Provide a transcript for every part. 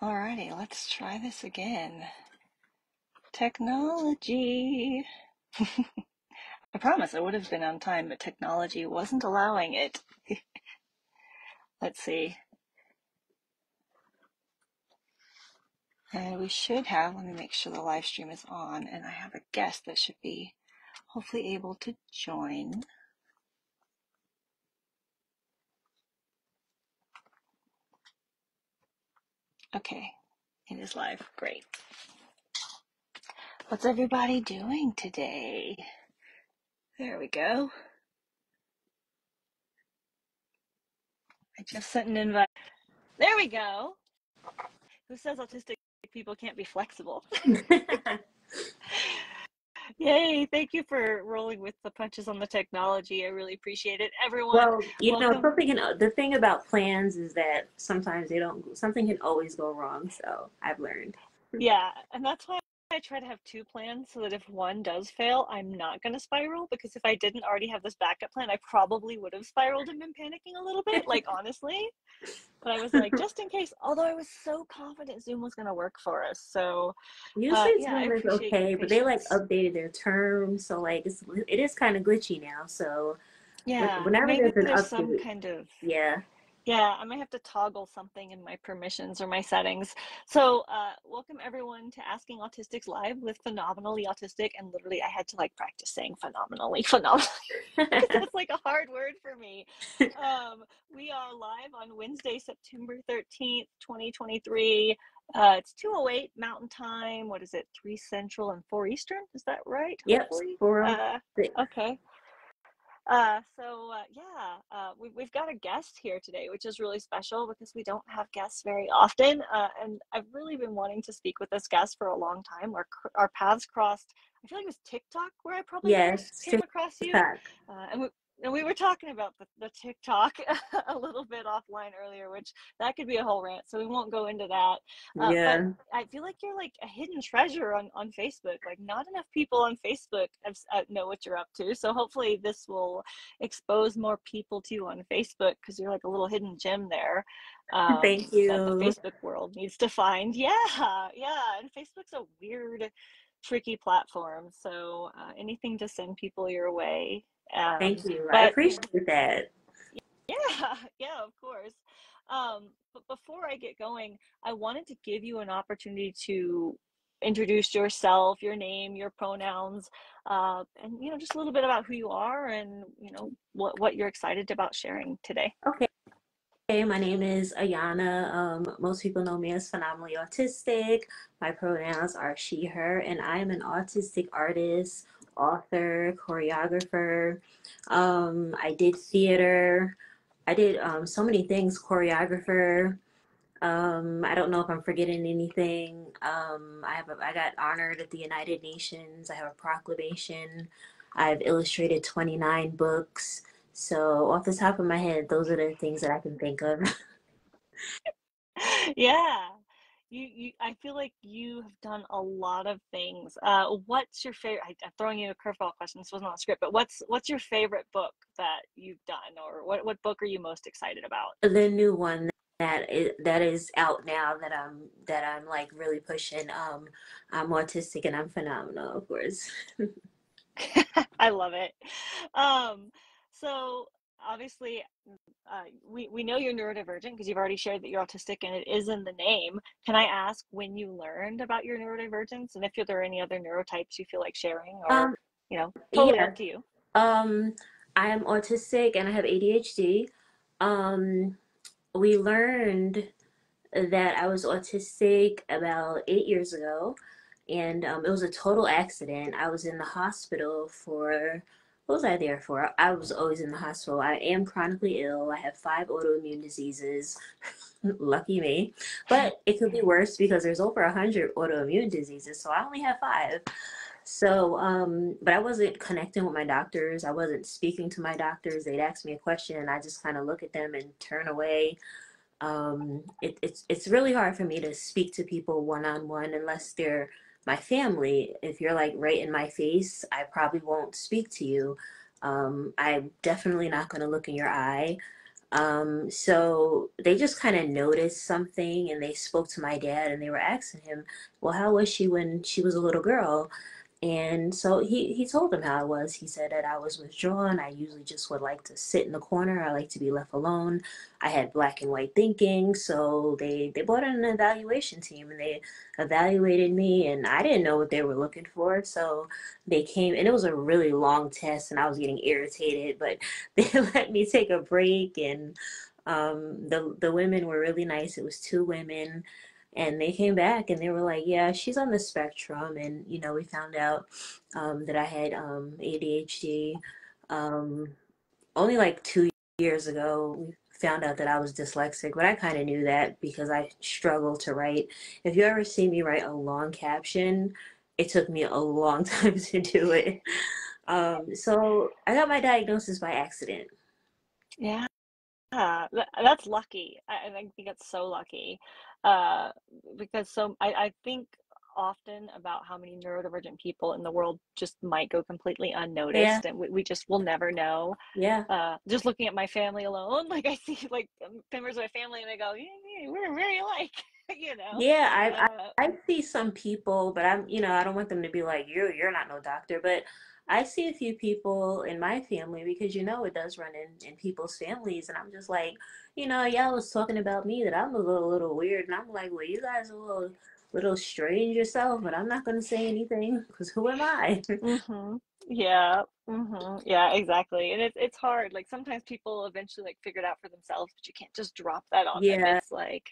Alrighty, let's try this again. Technology. I promise I would have been on time, but technology wasn't allowing it. let's see. And we should have, let me make sure the live stream is on, and I have a guest that should be hopefully able to join. Okay, it is live. Great. What's everybody doing today? There we go. I just sent an invite. There we go. Who says autistic people can't be flexible? Yay, thank you for rolling with the punches on the technology. I really appreciate it. Everyone, well, you welcome. know, something can, the thing about plans is that sometimes they don't, something can always go wrong. So I've learned. Yeah, and that's why I try to have two plans so that if one does fail, I'm not going to spiral because if I didn't already have this backup plan, I probably would have spiraled and been panicking a little bit, like honestly. But I was like, just in case, although I was so confident Zoom was going to work for us. So usually uh, yeah, Zoom is okay, but they like updated their terms. So like it's, it is kind of glitchy now. So yeah, whenever there's an update, some kind of yeah yeah, I might have to toggle something in my permissions or my settings. So, uh, welcome everyone to Asking Autistics Live with Phenomenally Autistic. And literally, I had to like practice saying phenomenally, phenomenally. That's like a hard word for me. Um, we are live on Wednesday, September 13th, 2023. Uh, it's 208 Mountain Time. What is it? 3 Central and 4 Eastern? Is that right? Yep. Four, uh, okay. Uh, so uh, yeah, uh, we, we've got a guest here today, which is really special because we don't have guests very often. Uh, and I've really been wanting to speak with this guest for a long time. Our our paths crossed. I feel like it was TikTok where I probably yes, came across you. Uh, and we, and we were talking about the, the TikTok a little bit offline earlier, which that could be a whole rant. So we won't go into that. Uh, yeah. I feel like you're like a hidden treasure on, on Facebook. Like not enough people on Facebook have, uh, know what you're up to. So hopefully this will expose more people to you on Facebook because you're like a little hidden gem there. Um, Thank you. That the Facebook world needs to find. Yeah, yeah. And Facebook's a weird, tricky platform. So uh, anything to send people your way um, Thank you. But, I appreciate that. Yeah, yeah, of course. Um, but before I get going, I wanted to give you an opportunity to introduce yourself, your name, your pronouns, uh, and you know just a little bit about who you are and you know what what you're excited about sharing today. Okay. Hey, my name is Ayanna. Um, most people know me as phenomenally autistic. My pronouns are she, her, and I am an autistic artist, author, choreographer. Um, I did theater. I did um, so many things, choreographer. Um, I don't know if I'm forgetting anything. Um, I have a, I got honored at the United Nations. I have a proclamation. I've illustrated 29 books. So off the top of my head, those are the things that I can think of. yeah, you, you i feel like you have done a lot of things. Uh, what's your favorite I, am throwing you a curveball question this wasn't on the script but what's what's your favorite book that you've done or what, what book are you most excited about? The new one that is, that is out now that i'm that i'm like really pushing um i'm autistic and i'm phenomenal of course. I love it. Um so obviously uh, we, we know you're neurodivergent because you've already shared that you're autistic and it is in the name. Can I ask when you learned about your neurodivergence and if there are any other neurotypes you feel like sharing or, um, you know, totally yeah. up to you? Um, I am autistic and I have ADHD. Um, we learned that I was autistic about eight years ago and um, it was a total accident. I was in the hospital for what was I there for? I was always in the hospital. I am chronically ill. I have five autoimmune diseases. Lucky me. But it could be worse because there's over a hundred autoimmune diseases. So I only have five. So, um, but I wasn't connecting with my doctors. I wasn't speaking to my doctors. They'd ask me a question and I just kind of look at them and turn away. Um, it, it's, it's really hard for me to speak to people one on one unless they're my family, if you're like right in my face, I probably won't speak to you. Um, I'm definitely not going to look in your eye. Um, so they just kind of noticed something and they spoke to my dad and they were asking him, Well, how was she when she was a little girl? And so he, he told them how I was. He said that I was withdrawn. I usually just would like to sit in the corner. I like to be left alone. I had black and white thinking. So they, they brought in an evaluation team and they evaluated me and I didn't know what they were looking for. So they came and it was a really long test and I was getting irritated, but they let me take a break and um, the the women were really nice. It was two women and they came back and they were like, yeah, she's on the spectrum. And, you know, we found out um, that I had um, ADHD. Um, only like two years ago, we found out that I was dyslexic, but I kind of knew that because I struggle to write. If you ever see me write a long caption, it took me a long time to do it. Um, so I got my diagnosis by accident. Yeah, that's lucky. I, I think it's so lucky uh, because so I, I think often about how many neurodivergent people in the world just might go completely unnoticed yeah. and we, we just will never know. Yeah. Uh, just looking at my family alone like i see like members of my family and i go yeah, yeah we're very alike you know? Yeah I, uh, I i see some people but i'm you know i don't want them to be like you you're not no doctor but I see a few people in my family because you know it does run in, in people's families, and I'm just like, you know, y'all was talking about me that I'm a little, little weird, and I'm like, well, you guys are a little, little strange yourself, but I'm not gonna say anything because who am I? mm-hmm. Yeah, mm-hmm. yeah, exactly, and it's it's hard. Like sometimes people eventually like figure it out for themselves, but you can't just drop that on yeah. them. It's like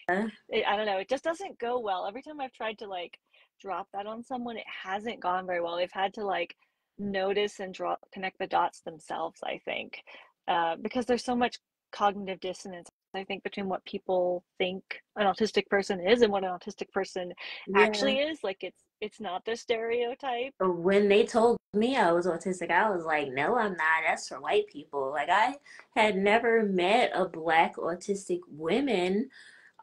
it, I don't know, it just doesn't go well. Every time I've tried to like drop that on someone, it hasn't gone very well. They've had to like notice and draw connect the dots themselves i think uh, because there's so much cognitive dissonance i think between what people think an autistic person is and what an autistic person yeah. actually is like it's it's not the stereotype when they told me i was autistic i was like no i'm not that's for white people like i had never met a black autistic woman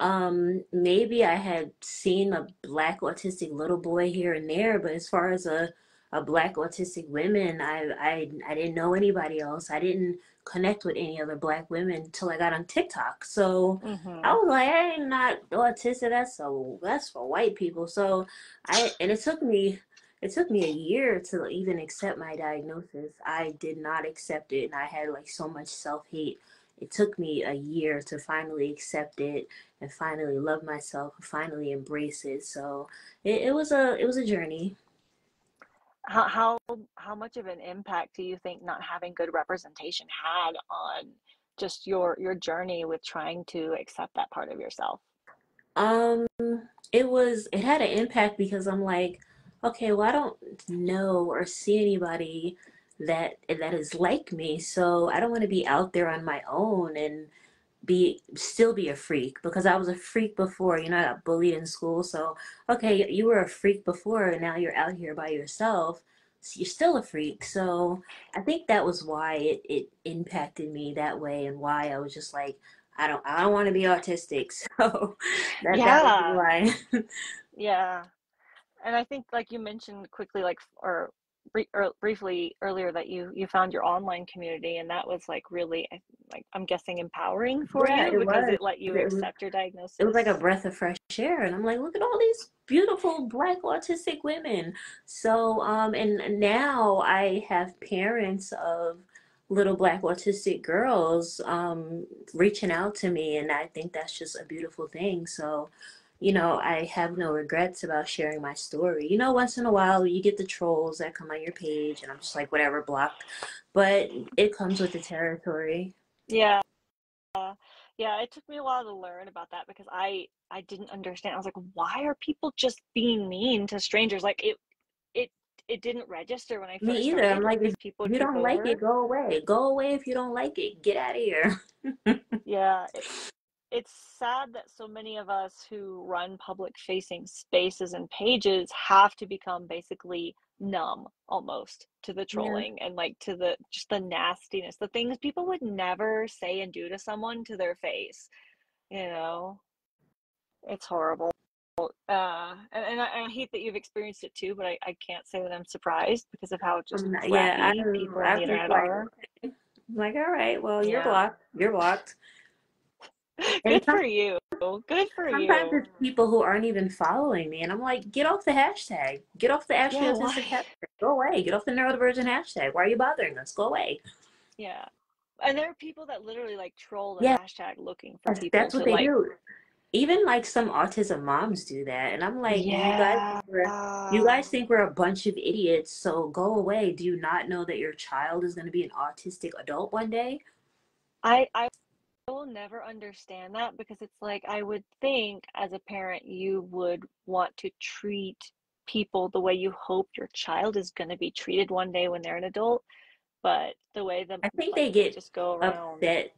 um maybe i had seen a black autistic little boy here and there but as far as a a black autistic women. I, I I didn't know anybody else. I didn't connect with any other black women until I got on TikTok. So mm-hmm. I was like, I ain't not autistic. That's so that's for white people. So I and it took me it took me a year to even accept my diagnosis. I did not accept it, and I had like so much self hate. It took me a year to finally accept it and finally love myself, and finally embrace it. So it, it was a it was a journey how how how much of an impact do you think not having good representation had on just your your journey with trying to accept that part of yourself? Um it was it had an impact because i'm like okay well i don't know or see anybody that that is like me so i don't want to be out there on my own and be still be a freak because I was a freak before. You know, I got bullied in school. So okay, you were a freak before, and now you're out here by yourself. So you're still a freak. So I think that was why it, it impacted me that way, and why I was just like, I don't I don't want to be autistic. So that, yeah. that why. yeah, and I think like you mentioned quickly, like or briefly earlier that you you found your online community and that was like really like i'm guessing empowering for yeah, you because was. it let you it accept was, your diagnosis it was like a breath of fresh air and i'm like look at all these beautiful black autistic women so um and now i have parents of little black autistic girls um reaching out to me and i think that's just a beautiful thing so you know, I have no regrets about sharing my story. You know, once in a while you get the trolls that come on your page, and I'm just like, whatever, blocked. But it comes with the territory. Yeah. Uh, yeah, it took me a while to learn about that because I I didn't understand. I was like, why are people just being mean to strangers? Like it it it didn't register when I first Me either. Started. I'm like, if people you don't over. like it, go away. Go away if you don't like it. Get out of here. yeah, it, it's sad that so many of us who run public facing spaces and pages have to become basically numb almost to the trolling yeah. and like to the just the nastiness the things people would never say and do to someone to their face you know? It's horrible. Uh and, and I, I, hate that you've experienced it too but i, I can't say that i'm surprised because of how just not, yeah I, people on the internet like, are. like all right well yeah. you're blocked you're blocked Good for you. Good for sometimes you. Sometimes it's people who aren't even following me, and I'm like, get off the hashtag. Get off the actually yeah, autistic hashtag. Go away. Get off the neurodivergent hashtag. Why are you bothering us? Go away. Yeah. And there are people that literally like troll the yeah. hashtag looking for people. That's what they like, do even like some autism moms do that and i'm like yeah. you guys you guys think we're a bunch of idiots so go away do you not know that your child is going to be an autistic adult one day i i will never understand that because it's like i would think as a parent you would want to treat people the way you hope your child is going to be treated one day when they're an adult but the way the i think they get just go around upset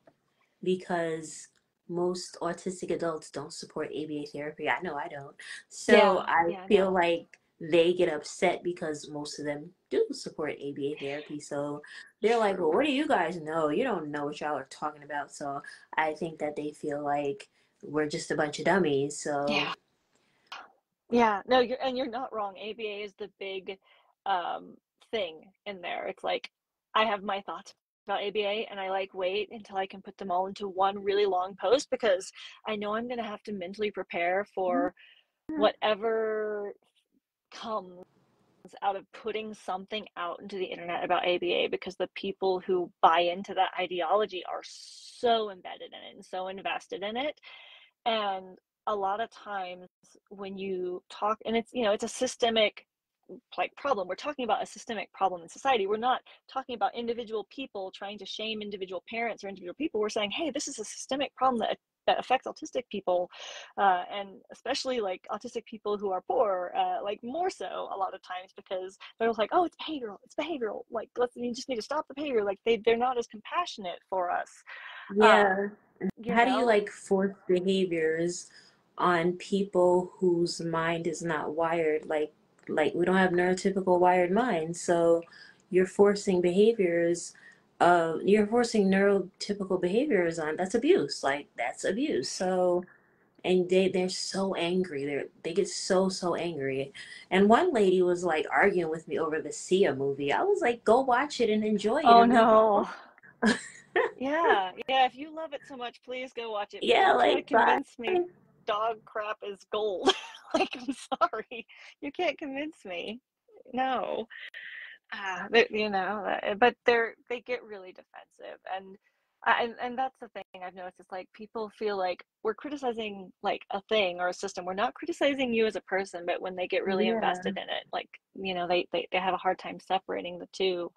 because most autistic adults don't support ABA therapy. I know I don't. So yeah, I yeah, feel like they get upset because most of them do support ABA therapy. So they're like, well, what do you guys know? You don't know what y'all are talking about. So I think that they feel like we're just a bunch of dummies. So yeah. Yeah, no, you're and you're not wrong. ABA is the big um thing in there. It's like I have my thoughts about ABA and I like wait until I can put them all into one really long post because I know I'm going to have to mentally prepare for mm-hmm. whatever comes out of putting something out into the internet about ABA because the people who buy into that ideology are so embedded in it and so invested in it. And a lot of times when you talk, and it's, you know, it's a systemic like problem. We're talking about a systemic problem in society. We're not talking about individual people trying to shame individual parents or individual people. We're saying hey this is a systemic problem that that affects autistic people uh, and especially like autistic people who are poor uh, like more so a lot of times because they're like oh it's behavioral it's behavioral like let's you just need to stop the behavior like they, they're not as compassionate for us yeah um, how know? do you like force behaviors on people whose mind is not wired like like we don't have neurotypical wired minds so you're forcing behaviors uh you're forcing neurotypical behaviors on that's abuse like that's abuse. So and they they're so angry they they get so so angry. And one lady was like arguing with me over the Sia movie. I was like go watch it and enjoy it oh no. yeah. Yeah if you love it so much please go watch it yeah like convince me dog crap is gold. Like i'm sorry. You can't convince me. No uh, you know but they're they get really defensive and and and that's the thing I've noticed. is like people feel like we're criticizing like a thing or a system. We're not criticizing you as a person, but when they get really yeah. invested in it, like you know, they, they they have a hard time separating the two,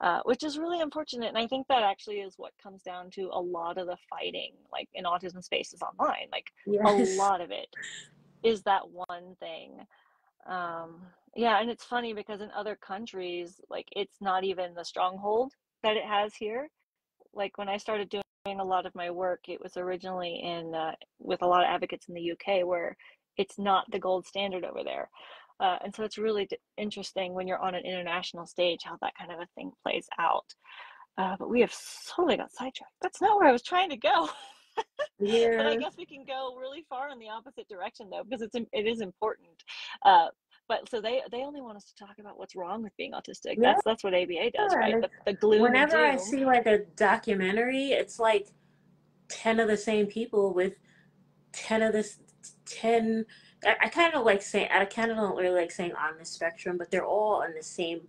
uh, which is really unfortunate. And I think that actually is what comes down to a lot of the fighting, like in autism spaces online. Like yes. a lot of it is that one thing. Um, yeah, and it's funny because in other countries, like it's not even the stronghold that it has here like when I started doing a lot of my work, it was originally in uh, with a lot of advocates in the UK where it's not the gold standard over there. Uh, and so it's really d- interesting when you're on an international stage how that kind of a thing plays out. Uh, but we have totally got sidetracked. That's not where I was trying to go. yeah. but I guess we can go really far in the opposite direction though, because it's it is important. Uh, but so they they only want us to talk about what's wrong with being autistic yeah. that's that's what aba does yeah. right the, the glue whenever i see like a documentary it's like 10 of the same people with 10 of this 10 i, I kind of like saying i kind of don't really like saying on the spectrum but they're all on the same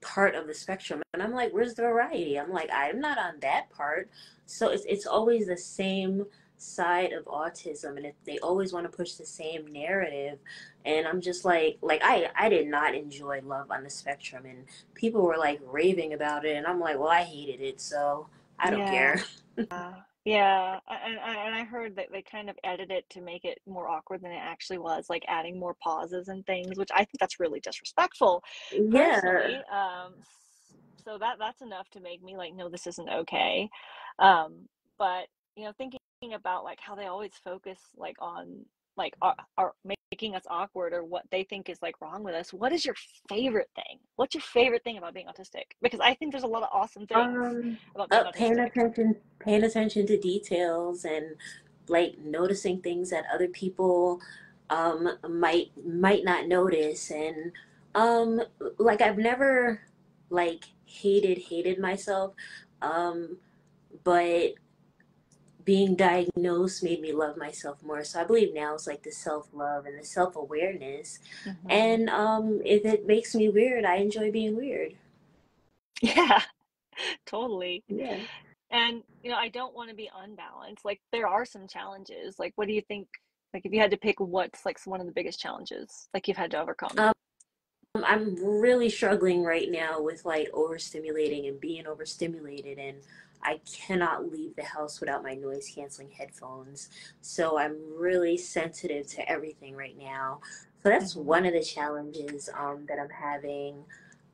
part of the spectrum and i'm like where's the variety? I'm like i'm not on that part. So it's, it's always the same side of autism and if they always want to push the same narrative and i'm just like like i i did not enjoy love on the spectrum and people were like raving about it and i'm like well i hated it so i don't yeah. care yeah and, and i heard that they kind of edited it to make it more awkward than it actually was like adding more pauses and things which i think that's really disrespectful yeah. um so that that's enough to make me like no this isn't okay um but you know thinking about like how they always focus like on like are, are making us awkward or what they think is like wrong with us what is your favorite thing? What's your favorite thing about being autistic? Because i think there's a lot of awesome things um, about being uh, paying attention paying attention to details and like noticing things that other people um might might not notice and um like i've never like hated hated myself um but being diagnosed made me love myself more. So I believe now it's like the self love and the self awareness. Mm-hmm. And um, if it makes me weird, I enjoy being weird. Yeah, totally. Yeah. And, you know, I don't want to be unbalanced. Like, there are some challenges. Like, what do you think? Like, if you had to pick what's like one of the biggest challenges, like you've had to overcome? Um, I'm really struggling right now with like overstimulating and being overstimulated, and I cannot leave the house without my noise canceling headphones. So I'm really sensitive to everything right now. So that's Mhm. one of the challenges um, that I'm having.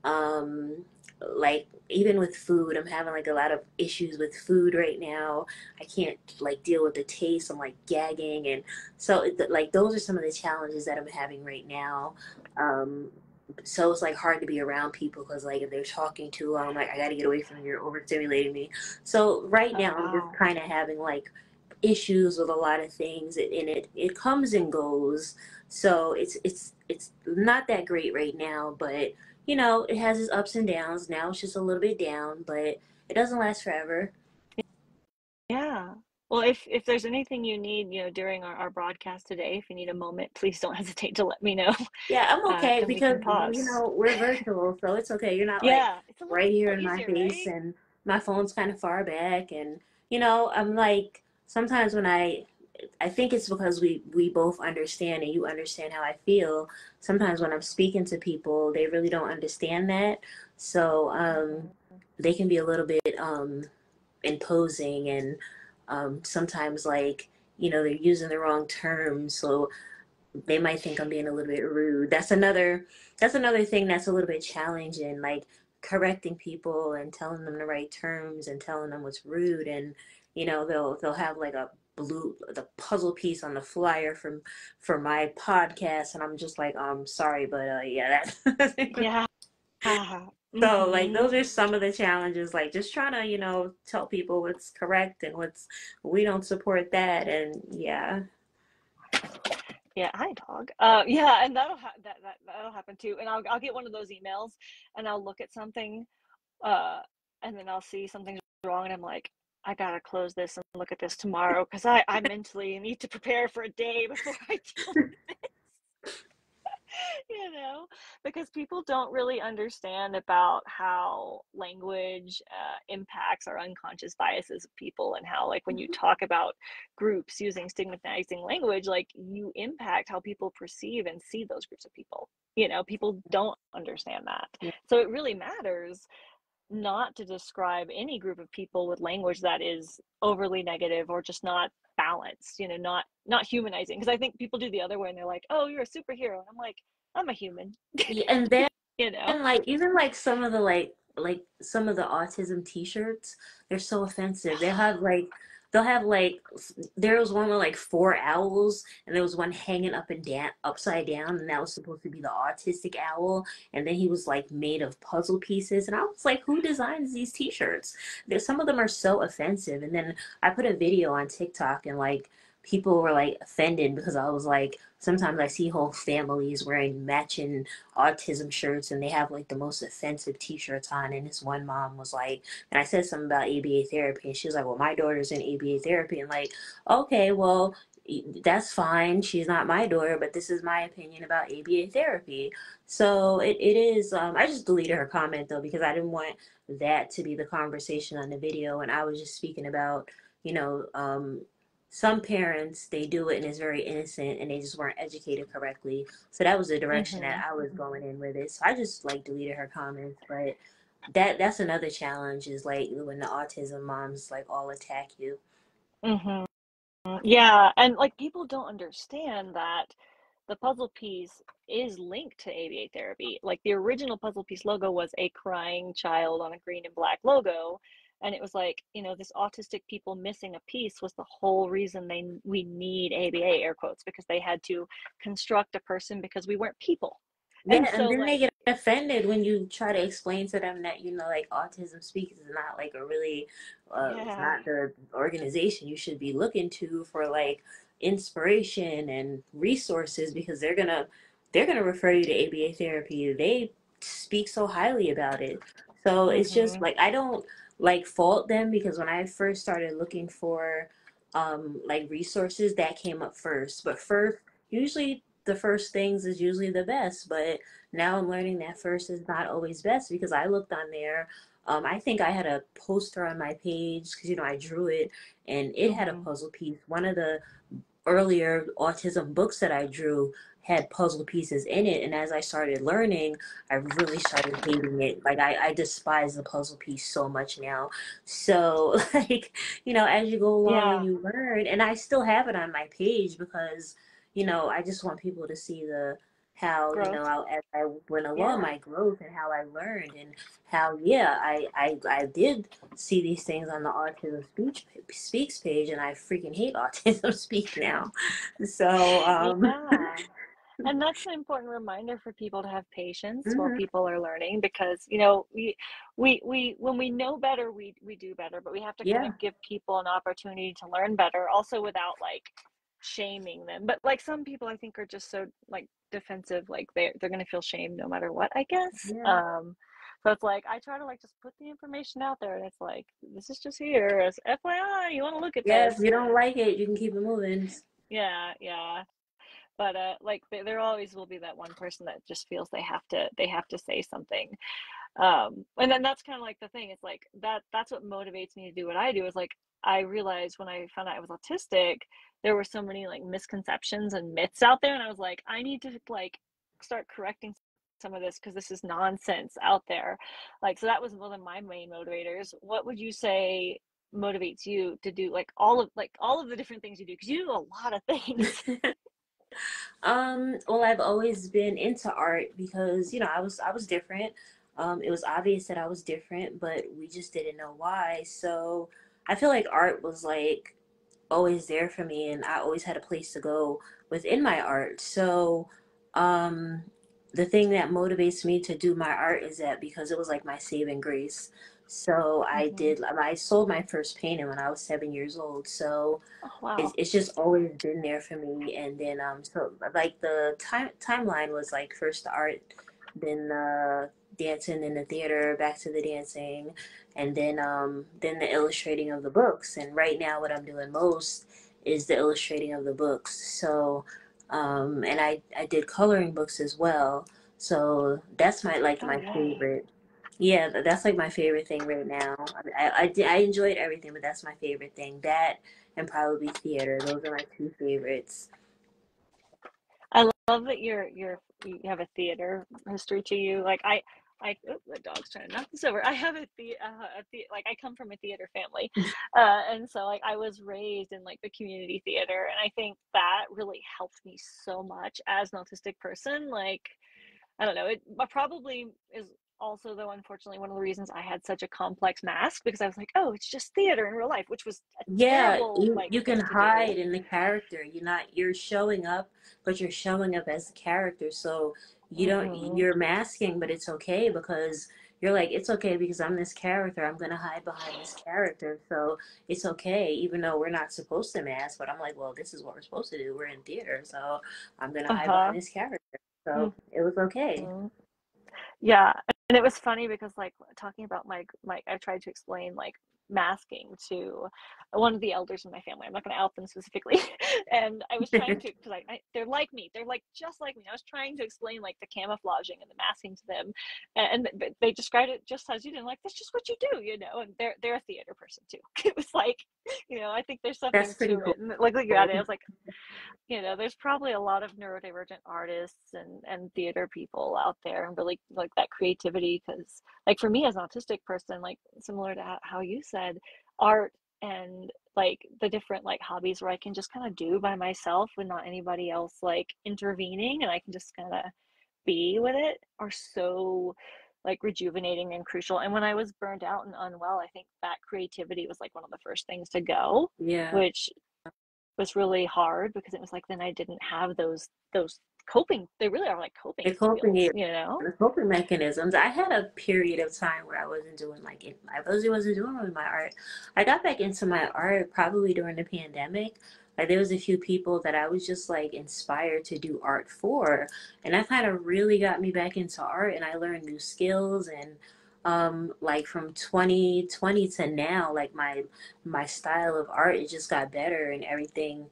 Um, like even with food, I'm having like a lot of issues with food right now. I can't like deal with the taste. I'm like gagging, and so it, like those are some of the challenges that I'm having right now. Um, so it's like hard to be around people because like if they're talking too long, like I got to get away from you. You're overstimulating me. So right Oh, now I'm just kind of having like issues with a lot of things, and it it comes and goes. So it's it's it's not that great right now, but you know it has its ups and downs. Now it's just a little bit down, but it doesn't last forever. Yeah. Well, if if there's anything you need, you know, during our, our broadcast today, if you need a moment, please don't hesitate to let me know. Yeah, I'm Uh, okay we because you know we're virtual, so it's okay. You're not like Yeah, it's right here in my face right? and my phone's kind of far back and you know i'm like sometimes when i i think it's because we we both understand and you understand how i feel sometimes when i'm speaking to people they really don't understand that so um they can be a little bit um imposing and um sometimes like you know they're using the wrong terms so they might think I'm being a little bit rude. That's another that's another thing that's a little bit challenging, like correcting people and telling them the right terms and telling them what's rude and you know they'll they'll have like a blue the puzzle piece on the flyer from for my podcast and I'm just like i'm sorry but uh yeah that's Yeah. Ah, so like mhm. those are some of the challenges like just trying to you know tell people what's correct and what's we don't support that and yeah Yeah, hi dog. Uh, yeah, and that'll ha that, that that'll happen too. And I'll I'll get one of those emails and I'll look at something, uh, and then I'll see something's wrong and I'm like, I gotta close this and look at this tomorrow because I, I mentally need to prepare for a day before I deal with this. you know, because people don't really understand about how language uh, impacts our unconscious biases of people and how, like, when you talk about groups using stigmatizing language, like, you impact how people perceive and see those groups of people. You know, people don't understand that. So it really matters not to describe any group of people with language that is overly negative or just not balanced you know not not humanizing because i think people do the other way and they're like oh you're a superhero and i'm like i'm a human Yeah, and then you know And like even like some of the like like some of the autism t-shirts, they're so offensive. They have like they'll have like there was one with like four owls and there was one hanging up and down upside down and that was supposed to be the autistic owl and then he was like made of puzzle pieces and I was like who designs these t-shirts? Some of them are so offensive and then I put a video on TikTok and like people were like offended because I was like sometimes I see whole families wearing matching autism shirts and they have like the most offensive t-shirts on and this one mom was like and I said something about ABA therapy and she was like well my daughter's in ABA therapy and like okay well that's fine she's not my daughter but this is my opinion about ABA therapy. So it, it is um, I just deleted her comment though because I didn't want that to be the conversation on the video and I was just speaking about you know um, some parents they do it and it's very innocent and they just weren't educated correctly so that was the direction hmm that I was going in with it. So I just like deleted her comments. But that that's another challenge is like when the autism moms like all attack you. mm-hmm. yeah and like people don't understand that the puzzle piece is linked to ABA therapy. Like the original puzzle piece logo was a crying child on a green and black logo. And it was like, you know, this autistic people missing a piece was the whole reason they we need ABA air quotes because they had to construct a person because we weren't people. Yeah, And and so then they get offended when you try to explain to them that you know like Autism Speaks is not like a really uh it's not the organization you should be looking to for like inspiration and resources because they're gonna they're gonna refer you to ABA therapy. They speak so highly about it. So it's just hmm like I don't like fault them because when I first started looking for um, like resources that came up first. But first, usually the first things is usually the best. But now I'm learning that first is not always best because I looked on there. Um, I think I had a poster on my page because you know I drew it and it had a hmm puzzle piece. One of the earlier autism books that I drew had puzzle pieces in it. And as I started learning, I really started hating it. Like I, I despise the puzzle piece so much now. So like, you know, as you go along Yeah, you learn, and I still have it on my page because, you know, I just want people to see the how, you know, growth. I, as I went along, Yeah. my growth and how I learned and how, yeah, I, I, I did see these things on the Autism Speech Speaks page, and I freaking hate Autism Speak now. So, um, Yeah. And that's an important reminder for people to have patience while mhm, people are learning because, you know, we we we when we know better, we we do better, but we have to kind of give people an opportunity to learn better also without like shaming them. But like some people I think are just so like defensive, like they they're gonna feel shame no matter what, I guess. yeah, Um so it's like I try to like just put the information out there and it's like this is just here as FYI, you want to look at yeah. If this. you don't like it, you can keep it moving. Yeah, yeah but uh like there, always will be that one person that just feels they have to they have to say something um and then that's kind of like the thing it's like that that's what motivates me to do what i do is like i realized when i found out i was autistic there were so many like misconceptions and myths out there and i was like i need to like start correcting some of this because this is nonsense out there. Like so that was one of my main motivators. What would you say motivates you to do like all of like all of the different things you do? Because you do a lot of things Um, well, I've always been into art because, you know, I was I was different. Um, it was obvious that I was different, but we just didn't know why. So I feel like art was like always there for me and I always had a place to go within my art. So um the thing that motivates me to do my art is that because it was like my saving grace. So I hmm did I sold my first painting when I was seven years old. So Oh, it's, wow. it's just always been there for me and then um so like the time timeline was like first the art then the dancing in the theater back to the dancing and then um then the illustrating of the books and right now what i'm doing most is the illustrating of the books so um and i i did coloring books as well so that's my like Oh, my yay. favorite yeah, th- that's like my favorite thing right now. I, I, I, di- I enjoyed everything, but that's my favorite thing. That and probably theater. Those are my two favorites. I love that you're you're you have a theater history to you. Like I I oh, the dog's trying to knock this over. I have a the uh, a the like I come from a theater family, uh, and so like I was raised in like the community theater, and I think that really helped me so much as an autistic person. Like I don't know. It probably is also, though, unfortunately, one of the reasons I had such a complex mask because I was like, oh, it's just theater in real life, which was Yeah, terrible you like you can hide in the character. You're not you're showing up, but you're showing up as the character. So you don't hmm you're masking, but it's okay because you're like it's okay because I'm this character. I'm gonna hide behind this character. So it's okay, even though we're not supposed to mask. But I'm like, well, this is what we're supposed to do. We're in theater, so I'm gonna hide behind Uh-huh. this character. So it was okay. hmm Yeah, and it was funny because like talking about my my I tried to explain like masking to one of the elders in my family. I'm not going to out them specifically. and I was trying to because I, I they're like me. They're like just like me. I was trying to explain like the camouflaging and the masking to them, and, and they described it just as you did. Like that's just what you do, you know. And they're they're a theater person too. It was like, you know, I think there's something to cool. it. And like looking at it, I was like, you know there's probably a lot of neurodivergent artists and and theater people out there and really like that creativity because like for me as an autistic person like similar to how you said art and like the different like hobbies where i can just kind of do by myself with not anybody else like intervening and i can just kind of be with it are so like rejuvenating and crucial and when i was burned out and unwell i think that creativity was like one of the first things to go Yeah. which was really hard because it was like then I didn't have those those coping they really are like coping The coping skills, you know? the coping mechanisms. I had a period of time where I wasn't doing like it, I really wasn't doing with my art. I got back into my art probably during the pandemic. Like there was a few people that I was just like inspired to do art for, and that kind of really got me back into art. And I learned new skills and um like from 2020 to now like my my style of art it just got better and everything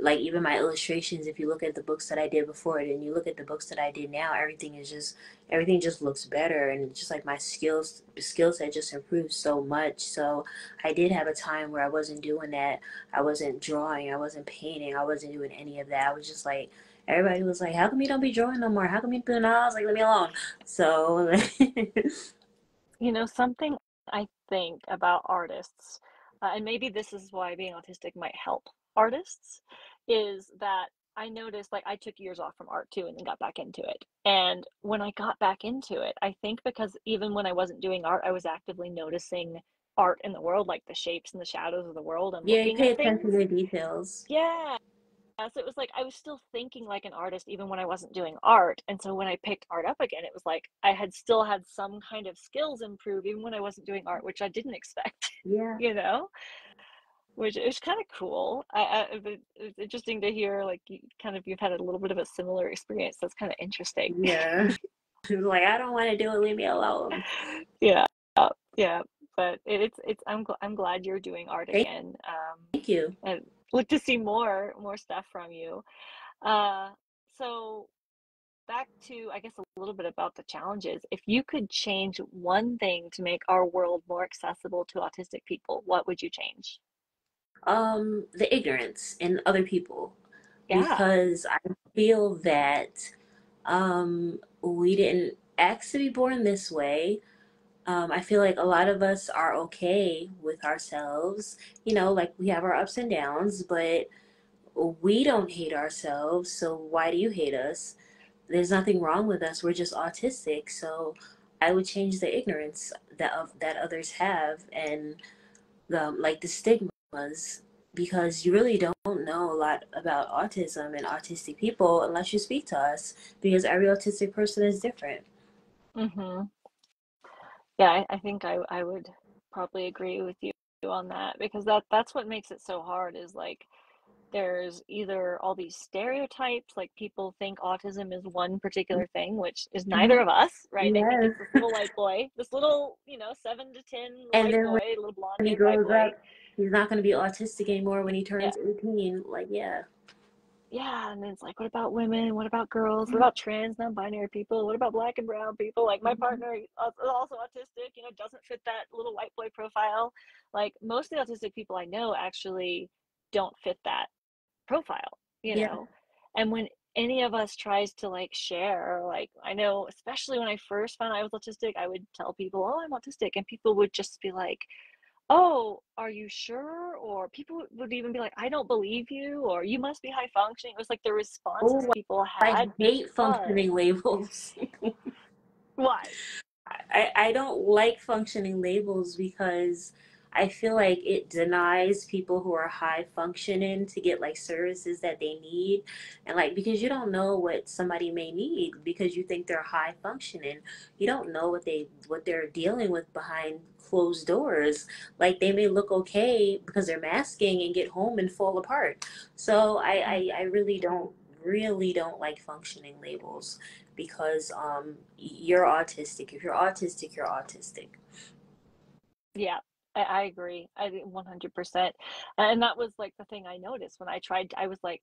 like even my illustrations if you look at the books that i did before it and you look at the books that i did now everything is just everything just looks better and just like my skills skill set just improved so much. So i did have a time where i wasn't doing that. I wasn't drawing. I wasn't painting. I wasn't doing any of that. I was just like everybody was like how come you don't be drawing no more? How come you doing all i was like let me alone. So you know something i think about artists uh, and maybe this is why being autistic might help artists is that I noticed like I took years off from art too and then got back into it. And when I got back into it, I think because even when I wasn't doing art, I was actively noticing art in the world, like the shapes and the shadows of the world and yeah, you pay at attention to the details. Yeah. So it was like I was still thinking like an artist even when I wasn't doing art. And so when I picked art up again, it was like I had still had some kind of skills improve even when I wasn't doing art, mm. which I didn't expect, Yeah. you know? Which is kind of cool. I, I it's interesting to hear like you kind of you've had a little bit of a similar experience. That's kind of interesting. Yeah. like I don't want to do it. Leave me alone. yeah, yeah. But it, it's it's I'm gl- I'm glad you're doing art Thank, again. Um, thank you. and look to see more more stuff from you. Uh, so back to I guess a little bit about the challenges. If you could change one thing to make our world more accessible to autistic people, what would you change? Um, the ignorance in other people Yeah. because I feel that um we didn't ask to be born this way. Um, I feel like a lot of us are okay with ourselves. You know, like we have our ups and downs, but we don't hate ourselves. So why do you hate us? There's nothing wrong with us. We're just autistic. So I would change the ignorance that of that others have and the like the stigmas because you really don't know a lot about autism and autistic people unless you speak to us because every autistic person is different. Mm-hmm. Yeah, I, I think I I would probably agree with you on that because that that's what makes it so hard is like there's either all these stereotypes, like people think autism is one particular thing, which is neither Mhm. of us, right? Yes. it's this little white boy, this little, you know, seven to ten And white boy, little blonde white boy. up, he's not going to be autistic anymore when he Yeah. turns 18. Like, yeah. Yeah, and then it's like, what about women? What about girls? What about trans, non-binary people? What about black and brown people? Like my Mhm. partner is also autistic, you know, doesn't fit that little white boy profile. Like most of the autistic people I know actually don't fit that profile, you Yeah. know? And when any of us tries to like share, like I know, especially when I first found out I was autistic, I would tell people, oh, I'm autistic. And people would just be like, oh, are you sure? Or people would even be like, I don't believe you, or you must be high functioning. It was like the responses Oh, people I had hate because functioning labels. why? I, I don't like functioning labels because I feel like it denies people who are high functioning to get like services that they need. And like because you don't know what somebody may need because you think they're high functioning. You don't know what they what they're dealing with behind closed doors. Like they may look okay because they're masking and get home and fall apart. So I, I, I really don't really don't like functioning labels because um you're autistic. If you're autistic, you're autistic. Yeah, I, I agree. I 100%. And that was like the thing I noticed when I tried, I was like,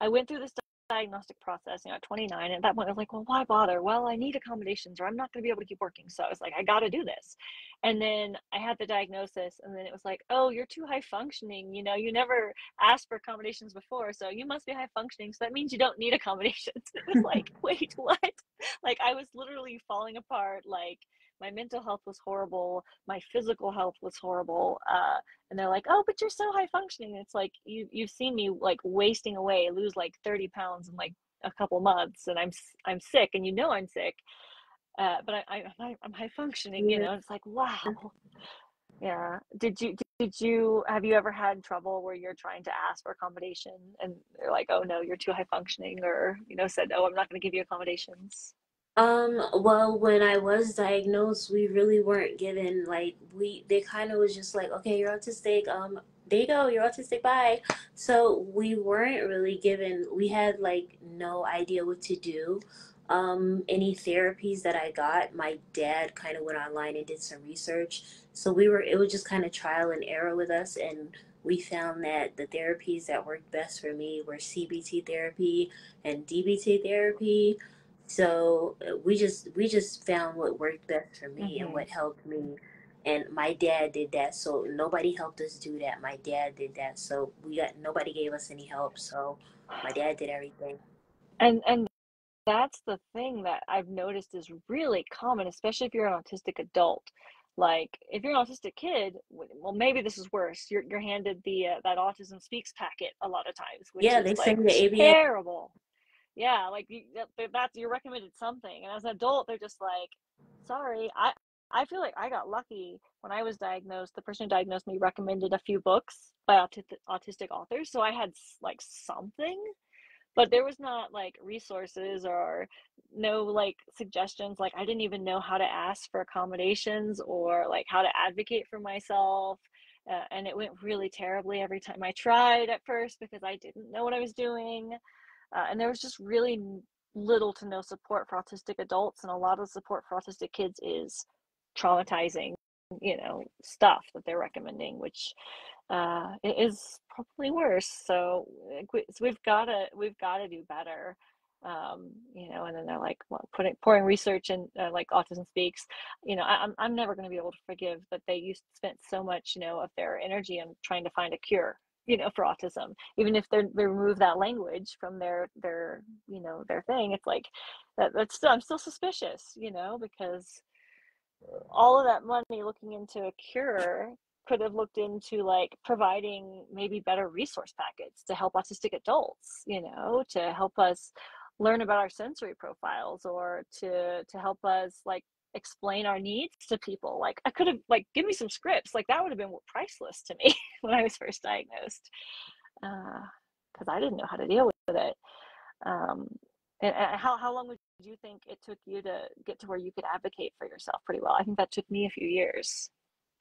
I went through this diagnostic process, you know, at 29. And at that point, I was like, well, why bother? Well, I need accommodations or I'm not going to be able to keep working. So I was like, I got to do this. And then I had the diagnosis, and then it was like, oh, you're too high functioning. You know, you never asked for accommodations before. So you must be high functioning. So that means you don't need accommodations. It was like, wait, what? Like, I was literally falling apart. Like, my mental health was horrible. My physical health was horrible. Uh, and they're like, "Oh, but you're so high functioning." It's like you you've seen me like wasting away, lose like 30 pounds in like a couple months, and I'm I'm sick, and you know I'm sick. Uh, but I, I I'm high functioning, you know. It's like wow, yeah. Did you did you have you ever had trouble where you're trying to ask for accommodation and they're like, "Oh no, you're too high functioning," or you know, said, "Oh, I'm not going to give you accommodations." Um, well, when I was diagnosed, we really weren't given like we they kind of was just like, okay, you're autistic. Um, there you go, you're autistic. Bye. So we weren't really given. We had like no idea what to do. um, any therapies that I got. My dad kind of went online and did some research. So we were, it was just kind of trial and error with us. And we found that the therapies that worked best for me were CBT therapy and DBT therapy. So uh, we just we just found what worked best for me mm-hmm. and what helped me. And my dad did that, so nobody helped us do that. My dad did that, so we got nobody gave us any help. So my dad did everything. And and that's the thing that I've noticed is really common, especially if you're an autistic adult. Like if you're an autistic kid, well, maybe this is worse. You're you're handed the uh, that autism speaks packet a lot of times, which yeah, is they like the ABA. terrible. Yeah, like that, that's you're recommended something, and as an adult, they're just like, sorry. I I feel like I got lucky when I was diagnosed. The person who diagnosed me recommended a few books by autistic, autistic authors, so I had like something but there was not like resources or no like suggestions like i didn't even know how to ask for accommodations or like how to advocate for myself uh, and it went really terribly every time i tried at first because i didn't know what i was doing uh, and there was just really little to no support for autistic adults and a lot of support for autistic kids is traumatizing you know stuff that they're recommending which uh, is probably worse. So, so we've got to we've got to do better. Um, you know, and then they're like well, putting pouring research and uh, like Autism Speaks. You know, I, am I'm never going to be able to forgive that they used spent so much you know of their energy on trying to find a cure. You know, for autism, even if they remove that language from their their you know their thing, it's like that. That's still I'm still suspicious. You know, because all of that money looking into a cure could have looked into like providing maybe better resource packets to help autistic adults you know to help us learn about our sensory profiles or to to help us like explain our needs to people like i could have like give me some scripts like that would have been priceless to me when i was first diagnosed because uh, i didn't know how to deal with it um, and, and how, how long would you think it took you to get to where you could advocate for yourself pretty well? I think that took me a few years.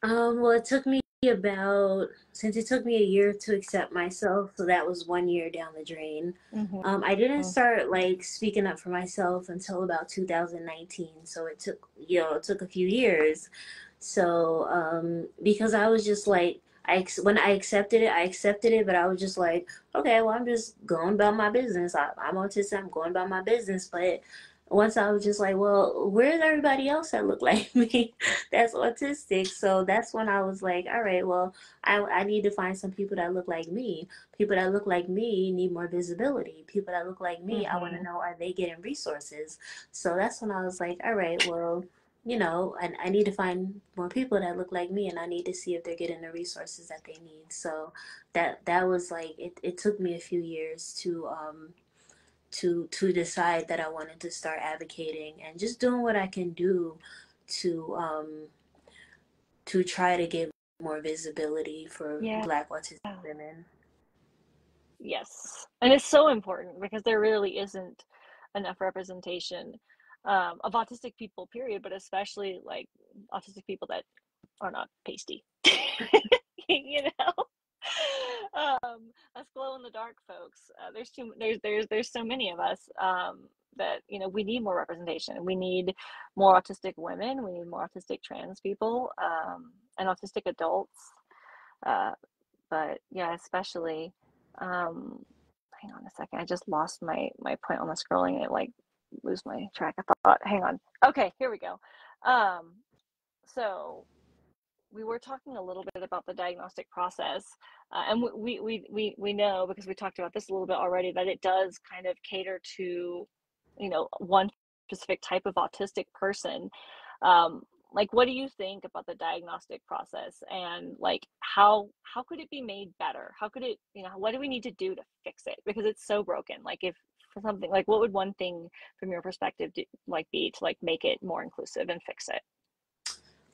Um, well, it took me about since it took me a year to accept myself, so that was one year down the drain. Mm-hmm. Um, I didn't mm-hmm. start like speaking up for myself until about 2019, so it took you know it took a few years. So um, because I was just like I when I accepted it, I accepted it, but I was just like, okay, well, I'm just going about my business. I, I'm autistic. I'm going about my business, but once I was just like, well, where's everybody else that look like me that's autistic? So that's when I was like, all right, well, I, I need to find some people that look like me. People that look like me need more visibility. People that look like me, mm-hmm. I want to know are they getting resources? So that's when I was like, all right, well, you know, and I need to find more people that look like me and I need to see if they're getting the resources that they need. So that that was like it, it took me a few years to um to to decide that I wanted to start advocating and just doing what I can do to um to try to get more visibility for yeah. black autistic women. Yes. And it's so important because there really isn't enough representation um, of autistic people, period, but especially like autistic people that are not pasty. you know? um, us glow in the dark folks. Uh, there's too there's there's there's so many of us um, that you know we need more representation. We need more autistic women. We need more autistic trans people um, and autistic adults. Uh, but yeah, especially. Um, hang on a second. I just lost my my point on the scrolling. It like lose my track of thought. Hang on. Okay, here we go. Um, so we were talking a little bit about the diagnostic process, uh, and we, we we we know because we talked about this a little bit already that it does kind of cater to, you know, one specific type of autistic person. Um, like, what do you think about the diagnostic process, and like how how could it be made better? How could it, you know, what do we need to do to fix it? Because it's so broken. Like, if for something like, what would one thing from your perspective do, like be to like make it more inclusive and fix it?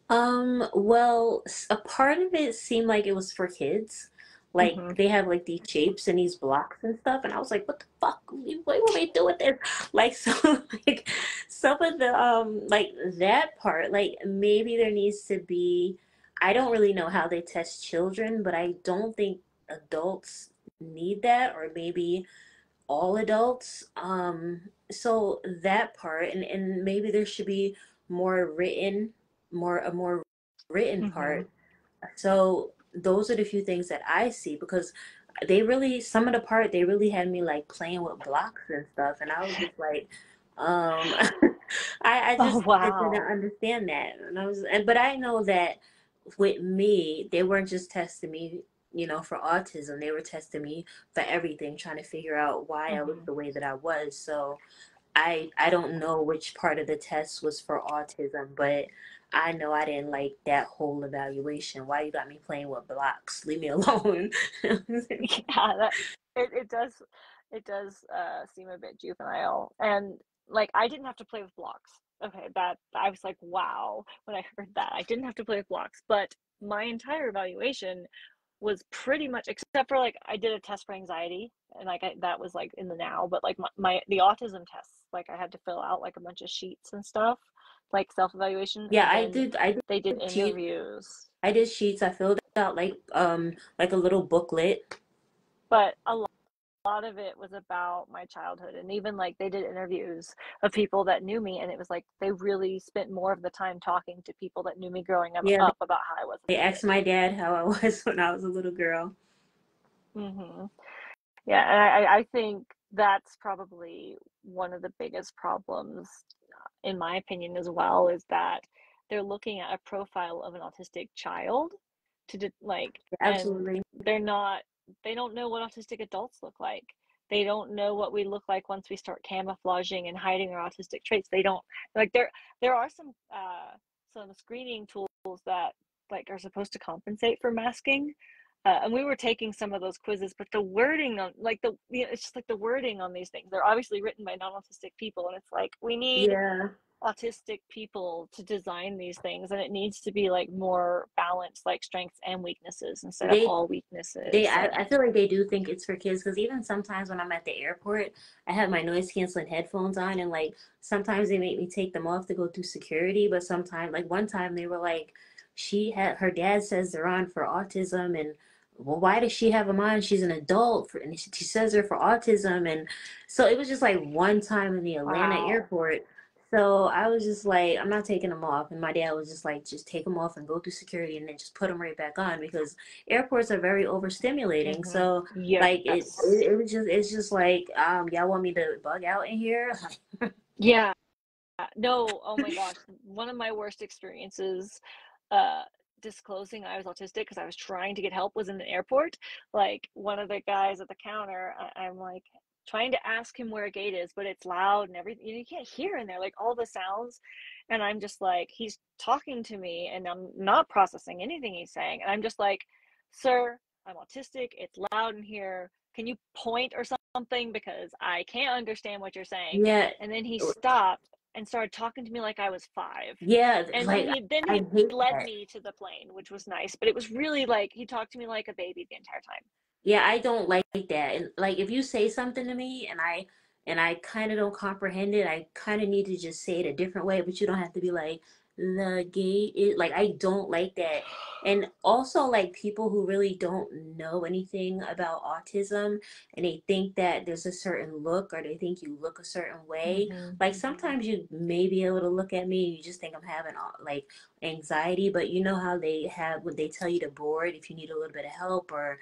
Um, well, a part of it seemed like it was for kids. Like mm-hmm. they have like these shapes and these blocks and stuff, and I was like, "What the fuck? What will they do with this?" Like, so like some of the um like that part, like maybe there needs to be. I don't really know how they test children, but I don't think adults need that, or maybe all adults. Um, so that part, and, and maybe there should be more written, more a more written hmm part. So those are the few things that I see because they really some of the part they really had me like playing with blocks and stuff, and I was just like, um, I I Oh, just I didn't understand that, and I was, and but I know that with me, they weren't just testing me, you know, for autism. They were testing me for everything, trying to figure out why I was hmm the way that I was. So I I don't know which part of the test was for autism, but I know I didn't like that whole evaluation. Why you got me playing with blocks? Leave me alone. Yeah, that it, it does it does uh seem a bit juvenile. And like I didn't have to play with blocks. Okay, that I was like, wow, when I heard that. I didn't have to play with blocks, but my entire evaluation was pretty much except for like I did a test for anxiety and like I, that was like in the now, but like my, my the autism tests, like I had to fill out like a bunch of sheets and stuff, like self-evaluation, Yeah, I did I they did interviews. I did sheets. I filled out like um like a little booklet. But a lot of it was about my childhood and even like they did interviews of people that knew me and it was like they really spent more of the time talking to people that knew me growing up, Yeah, up about how I was they asked my dad how I was when I was a little girl. hmm Yeah, and I, I think that's probably one of the biggest problems, in my opinion, as well, is that they're looking at a profile of an autistic child to de- like, Absolutely. they're not, they don't know what autistic adults look like. They don't know what we look like once we start camouflaging and hiding our autistic traits. They don't like there. There are some uh, some screening tools that like are supposed to compensate for masking, uh, and we were taking some of those quizzes, but the wording on like the you know, it's just like the wording on these things. They're obviously written by non-autistic people, and it's like we need Yeah. autistic people to design these things, and it needs to be like more balanced, like strengths and weaknesses instead of They all They, weaknesses. I, I feel like they do think it's for kids because even sometimes when I'm at the airport, I have my noise canceling headphones on and like sometimes they make me take them off to go through security, but sometimes like one time they were like, she had her dad says they're on for autism and well, why does she have them on? She's an adult for, and she, she says they're for autism and so it was just like one time in the Atlanta wow. airport. So I was just like, I'm not taking them off, and my dad was just like, just take them off and go through security, and then just put them right back on because airports are very overstimulating. hmm So like it, it, it was just it's just like um y'all want me to bug out in here? Yeah. No. Oh my gosh. One of my worst experiences, uh, disclosing I was autistic because I was trying to get help was in the airport. Like one of the guys at the counter, I, I'm like trying to ask him where a gate is, but it's loud and everything. You, know, you can't hear in there, like all the sounds. And I'm just like, he's talking to me and I'm not processing anything he's saying. And I'm just like, sir, I'm autistic. It's loud in here. Can you point or something? Because I can't understand what you're saying. Yeah, And then he stopped and started talking to me like I was five. yeah, And then like he then I he led that. me to the plane, which was nice, but it was really like he talked to me like a baby the entire time. Yeah, I don't like that. And like if you say something to me and I and I kind of don't comprehend it, I kind of need to just say it a different way, but you don't have to be like the gate is like I don't like that. And also like people who really don't know anything about autism and they think that there's a certain look or they think you look a certain way. hmm Like sometimes you may be able to look at me and you just think I'm having like anxiety, but you know how they have when they tell you to board if you need a little bit of help or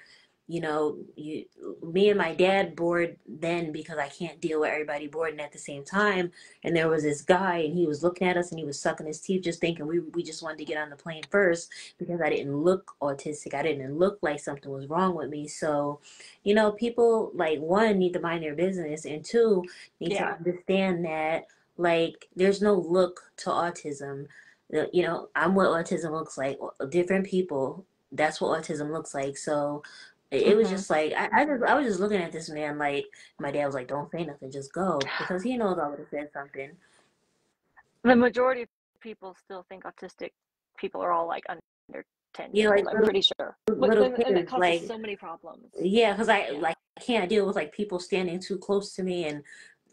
you know, you, me and my dad bored then because I can't deal with everybody boarding at the same time. And there was this guy, and he was looking at us, and he was sucking his teeth, just thinking we we just wanted to get on the plane first because I didn't look autistic. I didn't look like something was wrong with me. So, you know, people like one need to mind their business, and two need to understand that like there's no look to autism. You know, I'm what autism looks like. Different people that's what autism looks like. So it, it was just like I, I just I was just looking at this man like my dad was like, Don't say nothing, just go because he knows I would have said something. The majority of people still think autistic people are all like under 10 You years old, like I'm pretty sure. But little then and it causes like so many problems. yeah, because I Yeah. like I can't deal with like people standing too close to me and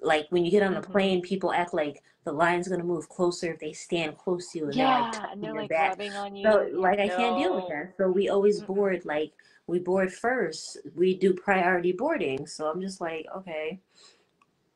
like when you get on the hmm plane, people act like the line's gonna move closer if they stand close to you and they're like Yeah, and they're like back. rubbing on you. Yeah, like I can't deal with that. So we always Mm-mm. board like we board first. We do priority boarding. So I'm just like, okay.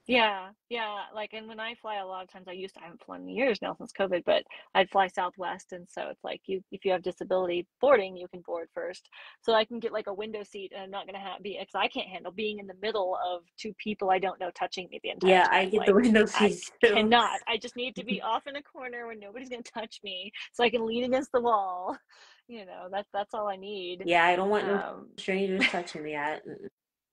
Yeah, yeah. Like, and when I fly, a lot of times I used to, I haven't flown in years now since COVID, but I'd fly Southwest. And so it's like you, if you have disability boarding, you can board first. So I can get like a window seat and I'm not going to have be, because I can't handle being in the middle of two people I don't know touching me the entire Yeah, time. Yeah, I get Like, the window I seats too. cannot. I just need to be off in a corner where nobody's going to touch me so I can lean against the wall. You know, that's, that's all I need. Yeah, I don't want no Um, strangers touching me. I,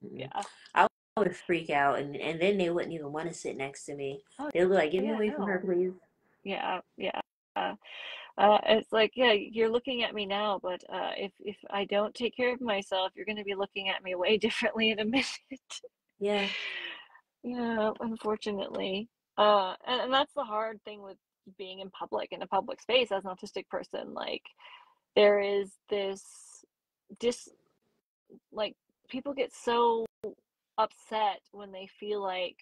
yeah. I would freak out, and and then they wouldn't even want to sit next to me. Oh, They'll be like, "Get me yeah, away from her, please." Yeah, yeah. Uh, uh, it's like, yeah, you're looking at me now, but uh, if if I don't take care of myself, you're going to be looking at me way differently in a minute. Yeah, Yeah, unfortunately. Uh, and, and that's the hard thing with being in public, in a public space as an autistic person. Like, there is this dis, like, people get so upset when they feel like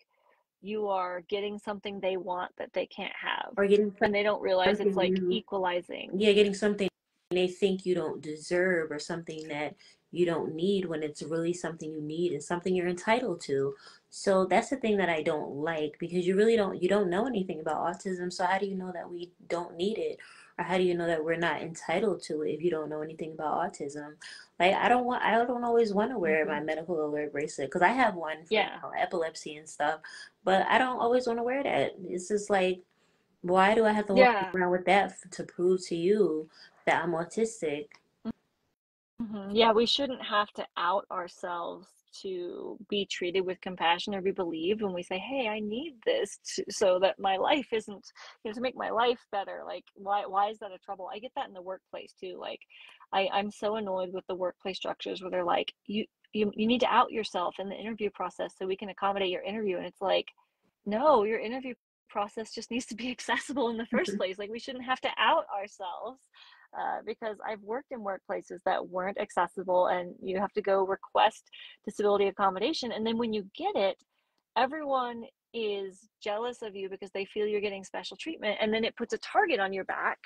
you are getting something they want that they can't have. or getting And they don't realize it's like you, equalizing. yeah, getting something they think you don't deserve, or something that you don't need when it's really something you need and something you're entitled to. So that's the thing that I don't like because you really don't you don't know anything about autism. So how do you know that we don't need it? Or how do you know that we're not entitled to it if you don't know anything about autism? Like I don't want I don't always want to wear hmm my medical alert bracelet because I have one for you know, epilepsy and stuff, but I don't always want to wear that. It's just like why do I have to walk Yeah. around with that f- to prove to you that I'm autistic? hmm Yeah, we shouldn't have to out ourselves to be treated with compassion or be believed when we say, "Hey, I need this to, so that my life isn't, you know, to make my life better." Like, why why is that a trouble? I get that in the workplace too. Like, I I'm so annoyed with the workplace structures where they're like, "You you you need to out yourself in the interview process so we can accommodate your interview." And it's like, no, your interview process just needs to be accessible in the first place. Like, we shouldn't have to out ourselves uh, because I've worked in workplaces that weren't accessible and you have to go request disability accommodation. And then when you get it, everyone is jealous of you because they feel you're getting special treatment. And then it puts a target on your back.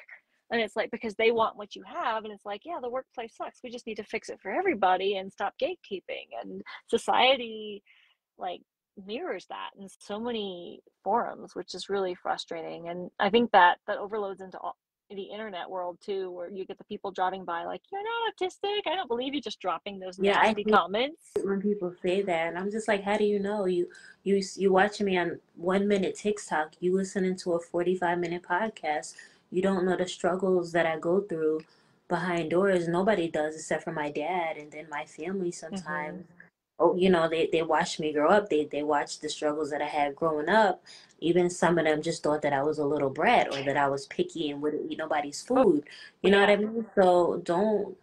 And it's like because they want what you have. And it's like, yeah, the workplace sucks. We just need to fix it for everybody and stop gatekeeping. And society, like, mirrors that in so many forums which is really frustrating and i think that that overloads into all, the internet world too where you get the people driving by like you're not autistic i don't believe you just dropping those Yeah, nasty comments when people say that, and I'm just like, how do you know? You you you watching me on one minute TikTok, you listening to a 45 minute podcast. You don't know the struggles that I go through behind doors. Nobody does except for my dad and then my family sometimes. Mm-hmm. Oh, you know, they they watched me grow up. They they watched the struggles that I had growing up. Even some of them just thought that I was a little brat or that I was picky and wouldn't eat nobody's oh food. You know what I mean? So don't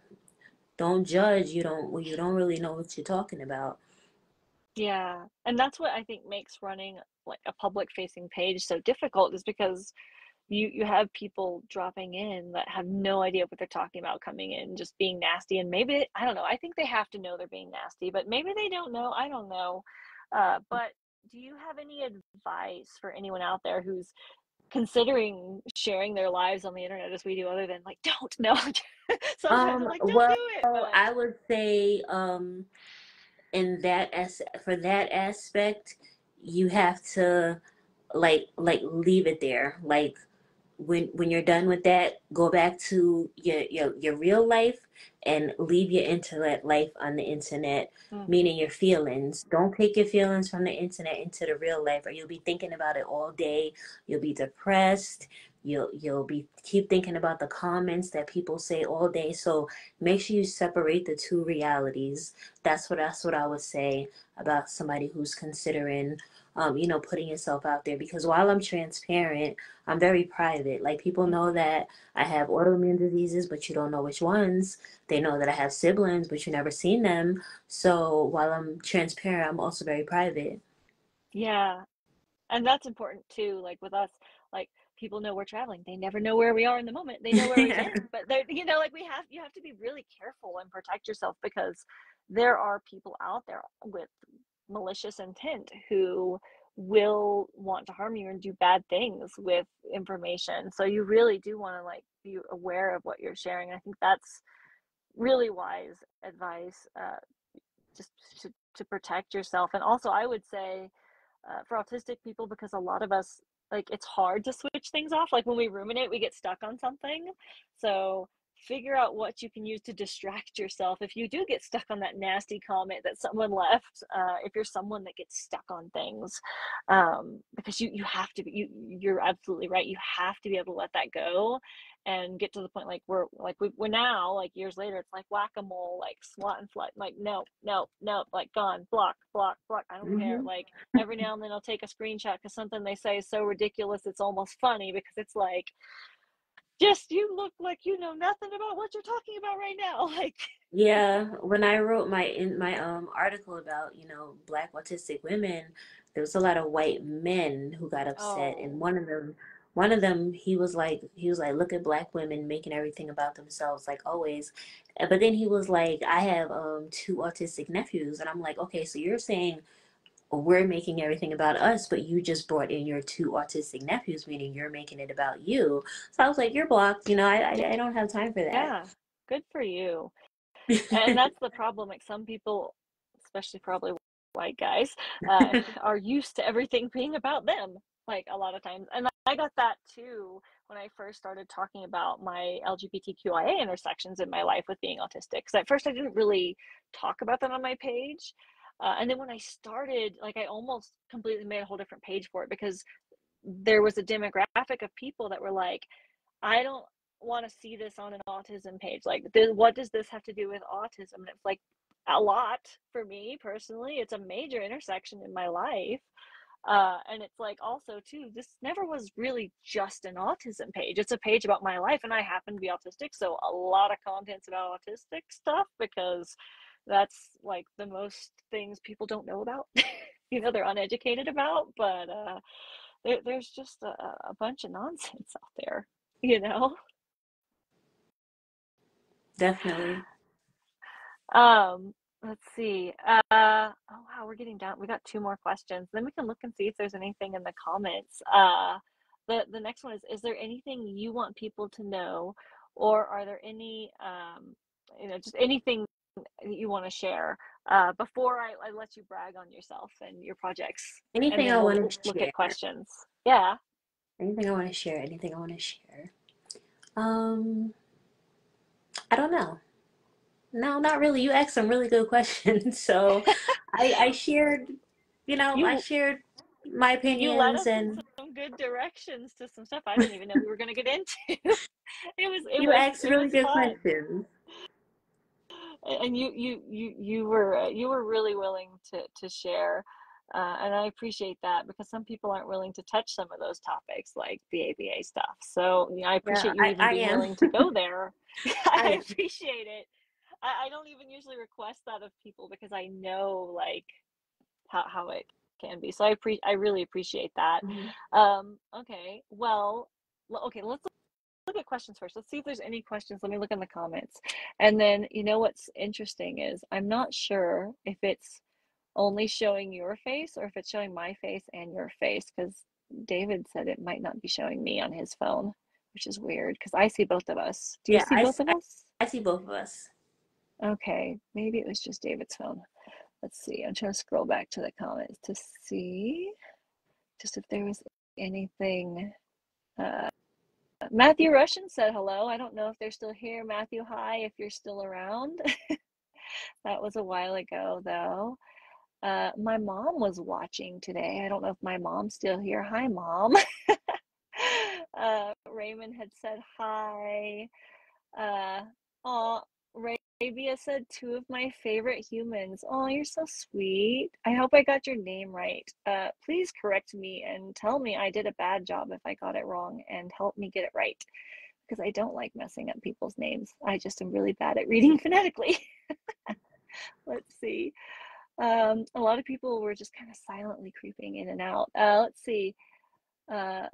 don't judge. You don't well, you don't really know what you're talking about. yeah and that's what i think makes running like a public facing page so difficult is because you you have people dropping in that have no idea what they're talking about coming in just being nasty and maybe i don't know i think they have to know they're being nasty but maybe they don't know i don't know uh, but do you have any advice for anyone out there who's considering sharing their lives on the internet as we do other than like don't know Um, like don't well, do it but I would say um in that as for that aspect, you have to like like leave it there. Like when when you're done with that, go back to your your your real life and leave your internet life on the internet, mm, meaning your feelings. Don't take your feelings from the internet into the real life, or you'll be thinking about it all day. You'll be depressed. You'll you'll be keep thinking about the comments that people say all day. So make sure you separate the two realities. That's what that's what I would say about somebody who's considering um, you know, putting yourself out there because while I'm transparent, I'm very private. Like people know that I have autoimmune diseases, but you don't know which ones. They know that I have siblings, but you never seen them. So while I'm transparent, I'm also very private. yeah and that's important too like with us like people know we're traveling they never know where we are in the moment they know where we are, but they're you know like we have you have to be really careful and protect yourself because there are people out there with malicious intent who will want to harm you and do bad things with information so you really do want to like be aware of what you're sharing i think that's really wise advice uh, just to, to protect yourself. And also, I would say uh, for autistic people, because a lot of us, like, it's hard to switch things off. Like, when we ruminate, we get stuck on something. So, figure out what you can use to distract yourself if you do get stuck on that nasty comment that someone left uh, if you're someone that gets stuck on things um, because you you have to be you you're absolutely right you have to be able to let that go and get to the point like we're like we, we're now like years later it's like whack-a-mole like swat and flat like no no no like gone block block block i don't mm-hmm. care like every now and then i'll take a screenshot because something they say is so ridiculous it's almost funny because it's like just you look like you know nothing about what you're talking about right now. Like yeah when i wrote my in my um article about you know black autistic women there was a lot of white men who got upset oh. and one of them one of them he was like he was like look at black women making everything about themselves like always. But then he was like i have um two autistic nephews. And i'm like okay so you're saying we're making everything about us, but you just brought in your two autistic nephews, meaning you're making it about you. So I was like, you're blocked. You know, I I, I don't have time for that. Yeah, good for you. and that's the problem. Like some people, especially probably white guys, uh, are used to everything being about them. Like a lot of times, and I got that too when I first started talking about my LGBTQIA intersections in my life with being autistic. Because at first I didn't really talk about them on my page. Uh, and then when I started, like I almost completely made a whole different page for it because there was a demographic of people that were like, I don't want to see this on an autism page. Like, th- what does this have to do with autism? And it's like a lot for me personally. It's a major intersection in my life. Uh, and it's like also too, this never was really just an autism page. It's a page about my life, and I happen to be autistic, so a lot of contents about autistic stuff because that's like the most things people don't know about you know they're uneducated about but uh there, there's just a, a bunch of nonsense out there you know? Definitely. Um let's see uh oh wow we're getting down we got two more questions then we can look and see if there's anything in the comments uh the the next one is is there anything you want people to know or are there any um you know just anything you want to share uh, before I, I, let you brag on yourself and your projects? Anything I we'll want to look share. at questions. Yeah. Anything I want to share. Anything I want to share. Um, I don't know. No, not really. You asked some really good questions, so I, I shared. You know, you, I shared my opinions you led us and some good directions to some stuff I didn't even know we were going to get into. it was. It you was, asked really good fun. questions and you you you you were uh, you were really willing to to share uh, and I appreciate that because some people aren't willing to touch some of those topics like the ABA stuff. So you know, I appreciate yeah, you even I, being willing to go there. I, I appreciate it. I, I, don't even usually request that of people because I know like how, how it can be. So I pre- I really appreciate that. Mm-hmm. Um, okay, well, okay, let's look at questions first. Let's see if there's any questions. Let me look in the comments. And then, you know what's interesting is I'm not sure if it's only showing your face or if it's showing my face and your face because David said it might not be showing me on his phone, which is weird because I see both of us. Do you yeah, see I, both of us? I see both of us. Okay, maybe it was just David's phone. Let's see. I'm trying to scroll back to the comments to see just if there was anything uh, Matthew Russian said hello. I don't know if they're still here. Matthew, hi, if you're still around. that was a while ago, though. Uh, my mom was watching today. I don't know if my mom's still here. Hi, mom. uh, Raymond had said hi. Uh, oh, Arabia said two of my favorite humans. Oh, you're so sweet. I hope I got your name right. Uh, please correct me and tell me I did a bad job if I got it wrong and help me get it right because I don't like messing up people's names. I just am really bad at reading phonetically. let's see. Um, a lot of people were just kind of silently creeping in and out. Uh, let's see. Uh,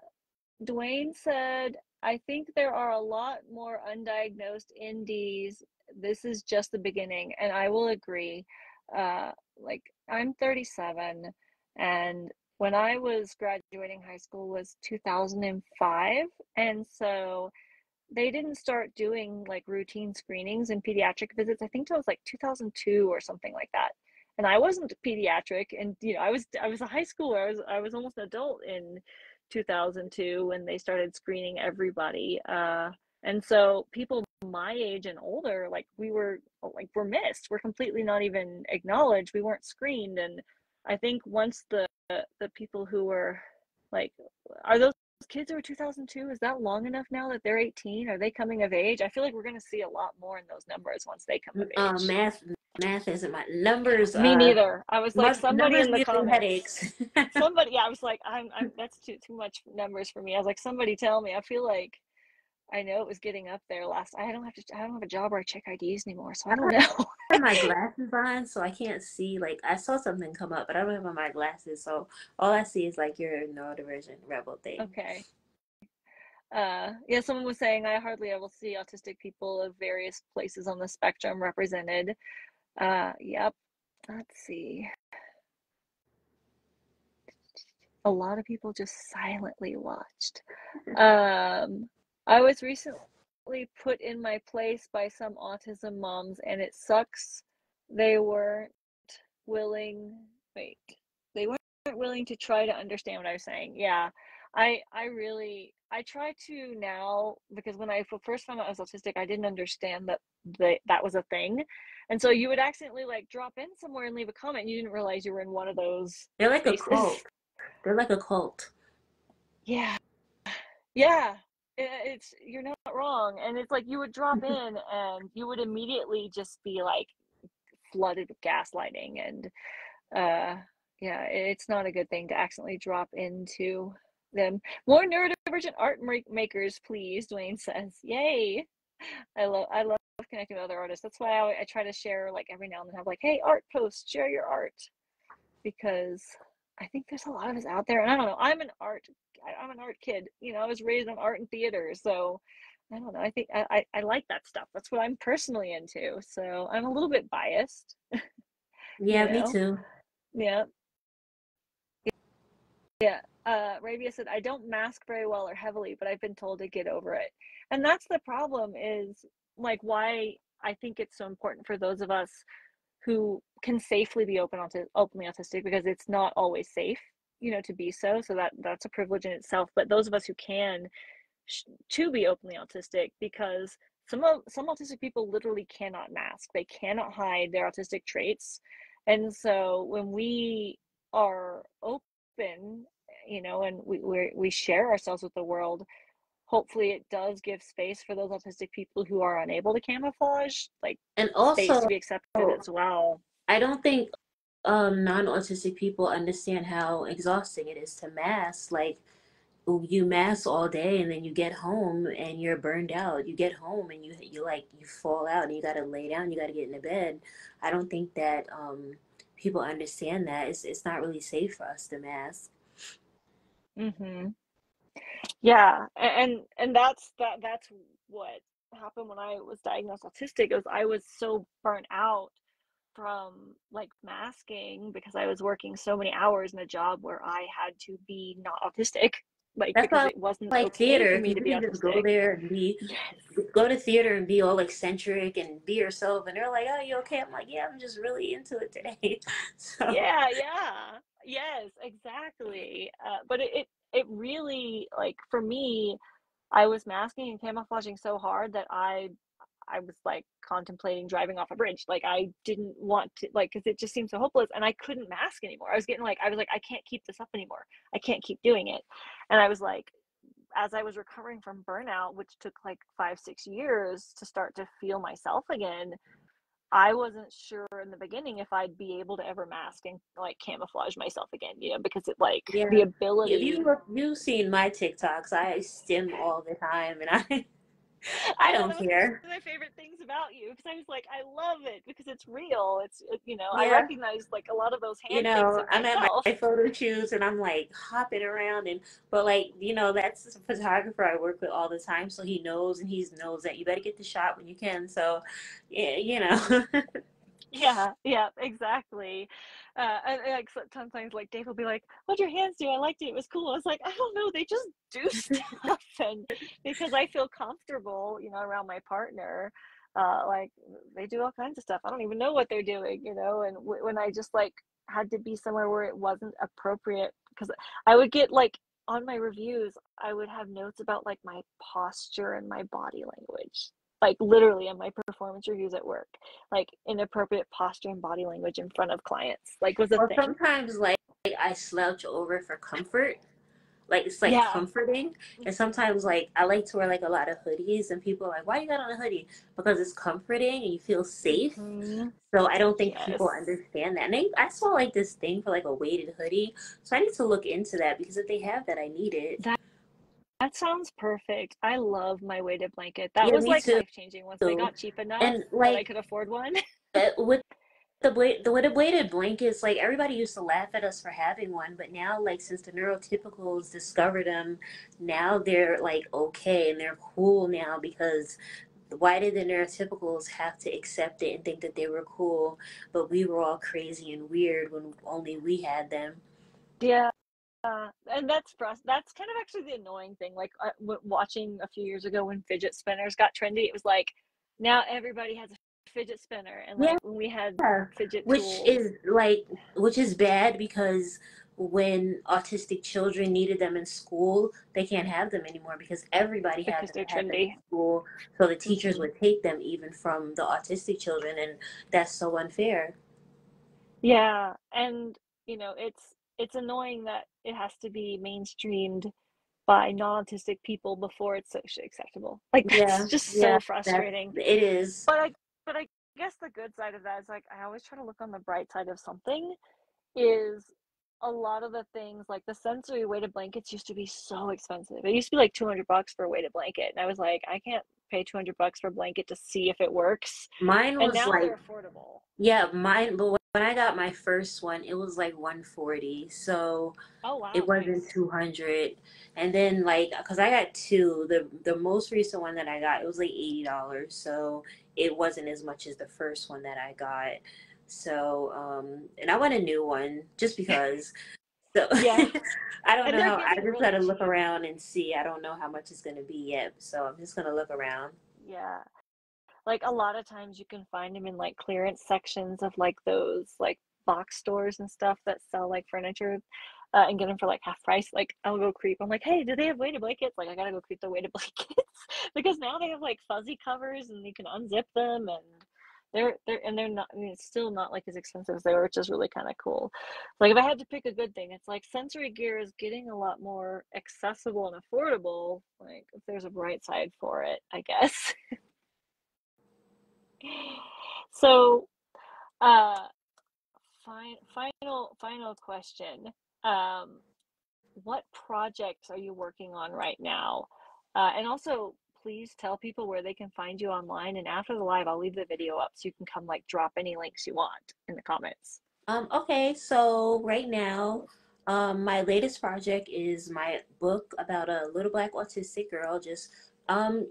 Dwayne said, I think there are a lot more undiagnosed NDs this is just the beginning and i will agree uh like i'm 37 and when i was graduating high school was 2005 and so they didn't start doing like routine screenings and pediatric visits. I think it was like 2002 or something like that. And I wasn't pediatric, and you know, I was I was a high schooler. I was I was almost an adult in 2002 when they started screening everybody. Uh, and so people my age and older, like we were like we're missed. We're completely not even acknowledged. We weren't screened. And I think once the the people who were like, are those kids who are 2002 is that long enough now that they're 18 are they coming of age? I feel like we're going to see a lot more in those numbers once they come of uh, age. uh, math math isn't my numbers me uh, neither. I was like somebody in the comments headaches. somebody yeah i was like i'm, I'm that's too too much numbers for me. I was like somebody tell me. I feel like I know it was getting up there last. I don't have to. I don't have a job where I check IDs anymore, so I don't know. I have my glasses on, so I can't see. Like I saw something come up, but I don't have my glasses, so all I see is like your neurodivergent rebel thing. Okay. Uh, yeah, someone was saying I hardly ever see autistic people of various places on the spectrum represented. Uh, yep. Let's see. A lot of people just silently watched. Um, I was recently put in my place by some autism moms, and it sucks. They weren't willing. Wait, they weren't willing to try to understand what I was saying. Yeah, I I really I try to now because when I first found out I was autistic, I didn't understand that that that was a thing, and so you would accidentally like drop in somewhere and leave a comment. And you didn't realize you were in one of those. They're like spaces. a cult. They're like a cult. Yeah, yeah it's you're not wrong and it's like you would drop in and you would immediately just be like flooded with gaslighting and uh yeah it's not a good thing to accidentally drop into them. More neurodivergent art makers please dwayne says. Yay! I love i love connecting with other artists. That's why I, I try to share like every now and then have like hey art post share your art because i think there's a lot of us out there and i don't know i'm an art I, am an art kid. You know, I was raised on art and theater, so I don't know. I think I, I, I like that stuff. That's what I'm personally into. So I'm a little bit biased. Yeah, you know? me too. Yeah. Yeah. Uh, Rabia said, I don't mask very well or heavily, but I've been told to get over it. And that's the problem is like why I think it's so important for those of us who can safely be open onto openly autistic because it's not always safe you know to be so so that that's a privilege in itself but those of us who can sh- to be openly autistic because some of some autistic people literally cannot mask they cannot hide their autistic traits and so when we are open you know and we we we share ourselves with the world hopefully it does give space for those autistic people who are unable to camouflage like and also space to be accepted oh. as well. I don't think um, non-autistic people understand how exhausting it is to mask. Like you mask all day and then you get home and you're burned out. You get home and you you like you fall out and you gotta lay down. You gotta get in into bed. I don't think that um, people understand that. It's it's not really safe for us to mask. Mhm. Yeah, and and that's that that's what happened when I was diagnosed autistic. Was I was so burnt out from like masking because I was working so many hours in a job where I had to be not autistic. Like That's because it wasn't like okay theater. for me to be. Just go there and be yes. go to theater and be all eccentric and be yourself and they're like, Oh, you okay? I'm like, Yeah, I'm just really into it today. so Yeah, yeah. Yes, exactly. Uh, but it, it it really like for me I was masking and camouflaging so hard that I I was like contemplating driving off a bridge. Like I didn't want to like because it just seemed so hopeless and I couldn't mask anymore. I was getting like I was like I can't keep this up anymore. I can't keep doing it. And I was like as I was recovering from burnout, which took like 5 6 years to start to feel myself again, I wasn't sure in the beginning if I'd be able to ever mask and like camouflage myself again, you know, because it like yeah. the ability. you look, you've seen my TikToks. I stim all the time, and I I don't care. my favorite things about you because I was like, I love it because it's real. It's uh, you know, yeah. I recognize like a lot of those hand You know, I'm at my, my photo shoots and I'm like hopping around and but like you know that's a photographer I work with all the time, so he knows and he knows that you better get the shot when you can. So, yeah, you know. Yeah, yeah, exactly. Uh, and, and, like sometimes, like Dave will be like, "What'd your hands do? I liked it. It was cool." I was like, "I don't know. They just do stuff," and because I feel comfortable, you know, around my partner, uh, like they do all kinds of stuff. I don't even know what they're doing, you know. And w- when I just like had to be somewhere where it wasn't appropriate, because I would get like on my reviews, I would have notes about like my posture and my body language like literally in my performance reviews at work like inappropriate posture and body language in front of clients like was a or thing sometimes like i slouch over for comfort like it's like yeah. comforting and sometimes like i like to wear like a lot of hoodies and people are like why you got on a hoodie because it's comforting and you feel safe mm-hmm. so i don't think yes. people understand that and they, i saw like this thing for like a weighted hoodie so i need to look into that because if they have that i need it that that sounds perfect. I love my weighted blanket. That yeah, was like life changing once I got cheap enough and like that I could afford one. Eh, with the the with the weighted blankets, like everybody used to laugh at us for having one, but now like since the neurotypicals discovered them, now they're like okay and they're cool now because why did the neurotypicals have to accept it and think that they were cool, but we were all crazy and weird when only we had them? Yeah, uh, and that's that's kind of actually the annoying thing. Like uh, watching a few years ago when fidget spinners got trendy, it was like now everybody has a fidget spinner, and like yeah. when we had fidget which tools. is like which is bad because when autistic children needed them in school, they can't have them anymore because everybody has them, trendy. in school. So the teachers mm-hmm. would take them even from the autistic children, and that's so unfair. Yeah, and you know it's it's annoying that it has to be mainstreamed by non-autistic people before it's socially acceptable. Like that's yeah, just so frustrating. It is. But I but I guess the good side of that is like I always try to look on the bright side of something is a lot of the things like the sensory weighted blankets used to be so expensive. It used to be like 200 bucks for a weighted blanket and I was like I can't pay 200 bucks for a blanket to see if it works. Mine was like affordable. Yeah, mine but when I got my first one, it was like 140. So oh, wow, it wasn't nice. 200. And then like cuz I got two, the the most recent one that I got, it was like $80. So it wasn't as much as the first one that I got. So um and I want a new one just because so yeah. I don't and know I just really gotta look around and see. I don't know how much it's gonna be yet. So I'm just gonna look around. Yeah like a lot of times you can find them in like clearance sections of like those like box stores and stuff that sell like furniture uh, and get them for like half price. Like I'll go creep. I'm like, hey, do they have weighted blankets? Like I gotta go creep the weighted blankets because now they have like fuzzy covers and you can unzip them and they're they're and they're not. I mean, it's still not like as expensive as they were, which is really kind of cool. Like if I had to pick a good thing, it's like sensory gear is getting a lot more accessible and affordable. Like if there's a bright side for it, I guess. so uh final final question um what projects are you working on right now? Uh, and also please tell people where they can find you online and after the live i'll leave the video up so you can come like drop any links you want in the comments. Um okay so right now um, my latest project is my book about a little black autistic girl just um,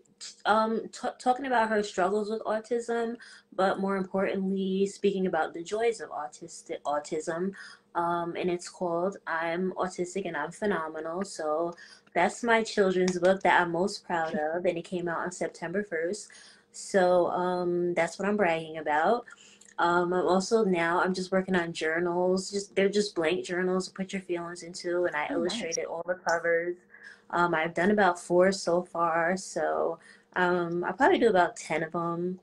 um, t- talking about her struggles with autism, but more importantly, speaking about the joys of autistic autism. Um, and it's called "I'm Autistic and I'm Phenomenal." So that's my children's book that I'm most proud of, and it came out on September first. So um, that's what I'm bragging about. Um, I'm also now I'm just working on journals. Just they're just blank journals put your feelings into, and I oh, illustrated nice. all the covers. Um, I've done about four so far, so um, I'll probably do about 10 of them.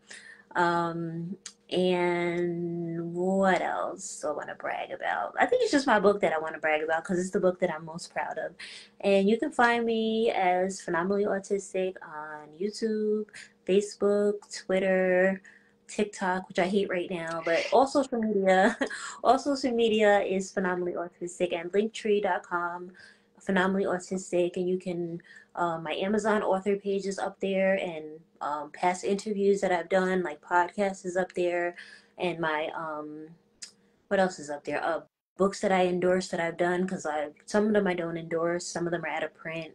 Um, and what else do I want to brag about? I think it's just my book that I want to brag about because it's the book that I'm most proud of. And you can find me as Phenomenally Autistic on YouTube, Facebook, Twitter, TikTok, which I hate right now, but all social media, all social media is Phenomenally Autistic and linktree.com phenomenally autistic and you can um, my amazon author page is up there and um, past interviews that i've done like podcasts is up there and my um, what else is up there uh, books that i endorse that i've done because i some of them i don't endorse some of them are out of print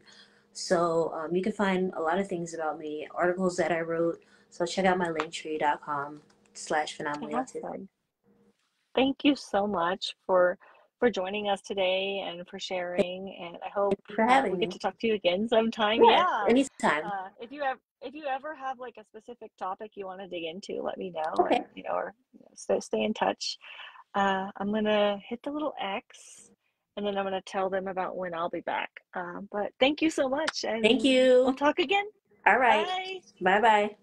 so um, you can find a lot of things about me articles that i wrote so check out my linktree.com slash phenomenally autistic. Awesome. Thank you so much for for joining us today and for sharing. And I hope for uh, we get to talk to you again sometime. Yeah, Yeah. anytime. Uh, if you have if you ever have like a specific topic you want to dig into, let me know, Okay. or you know, or you know, stay stay in touch. Uh, I'm gonna hit the little X, and then I'm gonna tell them about when I'll be back. Um, but thank you so much, and Thank you. we'll talk again. All right. Bye. Bye bye.